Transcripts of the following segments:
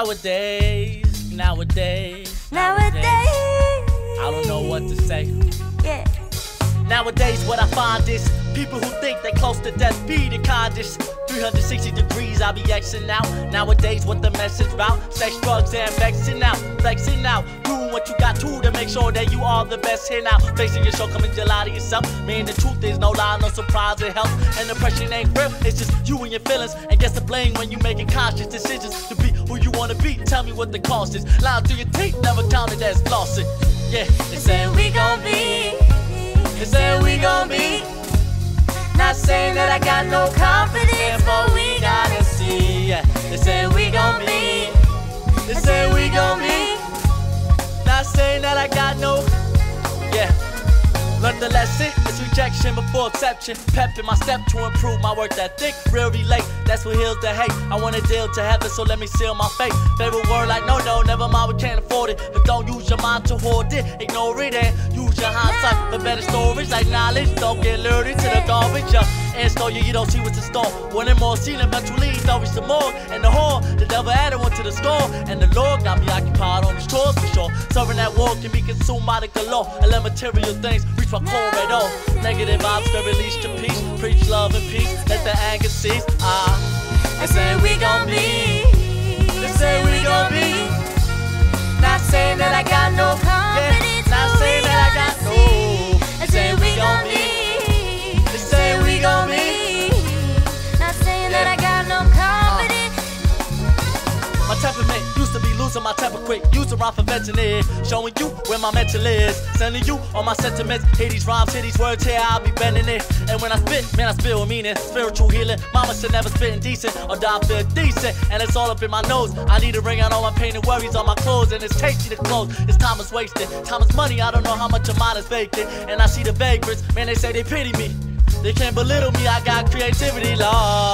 Nowadays, nowadays, Nowadays. I don't know what to say. Yeah. Nowadays, what I find is people who think they're close to death be the kindest. 360 degrees, I be Xing out. Nowadays, what the message about? Sex, drugs, and vexing out. Flexing out. Doing what you got to to make sure that you are the best here now. Facing your show, coming to lie to yourself. Man, the truth is no lie, no surprise, it helps. And the pressure ain't real, it's just you and your feelings. And guess the blame when you making conscious decisions to be who you wanna be. Tell me what the cost is. Lying through your teeth, never counted as flossing. Yeah, they say we gon' be. They we gon' be. Not saying that I got no it's rejection before exception. Pep in my step to improve my work that thick, Real relate, that's what heals the hate. I wanna deal to heaven, so let me seal my fate. Favorite word like no, no, never mind, we can't afford it. But don't use your mind to hoard it, ignore it and use your hindsight for better storage. Like knowledge, don't get lured into the garbage. And store you, you don't see what's in store. Wanting more ceiling, eventually thought we some more. And the whore, the devil added one to the score. And the Lord got me occupied on these chores for sure. Serving that war can be consumed by the galore. And let material things reach my core right on. Negative vibes can release to peace. Preach love and peace. Let the anger cease. Ah, they say we gon' be. They say we gon' be. Not saying that I got no losing my temper quick. Used to rhyme for it. Showing you where my mental is. Sending you all my sentiments. Hear these rhymes, hear these words, here I'll be bending it. And when I spit, man, I with meaning. Spiritual healing. Mama should never spit indecent or die feel decent. And it's all up in my nose. I need to bring out all my pain and worries on my clothes. And it's tasty to close. It's time is wasted. Time is money. I don't know how much of mine is vacant. And I see the vagrants. Man, they say they pity me. They can't belittle me, I got creativity, Lord.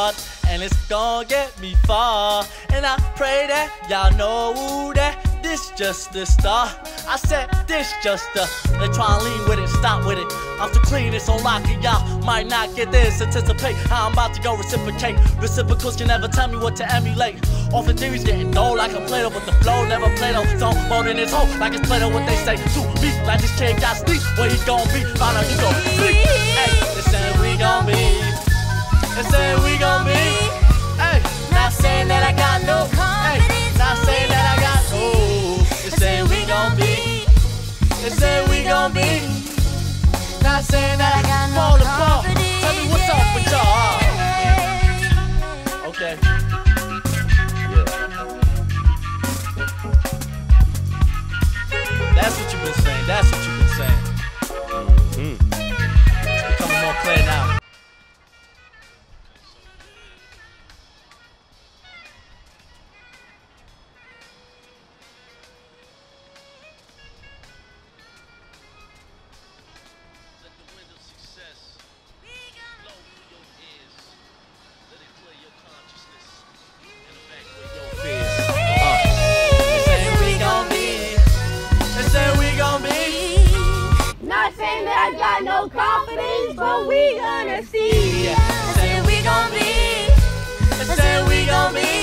And it's gonna get me far. And I pray that y'all know that this just the start. I said this just the. They try and lean with it, stop with it. I'm too clean, it's on lock, and y'all might not get this. Anticipate how I'm about to go reciprocate. Reciprocals can never tell me what to emulate. Often theories getting dull like a Play-Doh, but the flow never Play-Doh. So more than his hoe, like it's Play-Doh, what they say. Too beat, like this kid got sleep. Where he gon' be? Find out he gon' sleep. Hey, they say gon' be. They say we gon' be. Not saying that I got fall apart. Tell me what's up with y'all. Okay. That's what you've been saying. That's what you've we gonna see? I said we gonna be. I said we gonna be.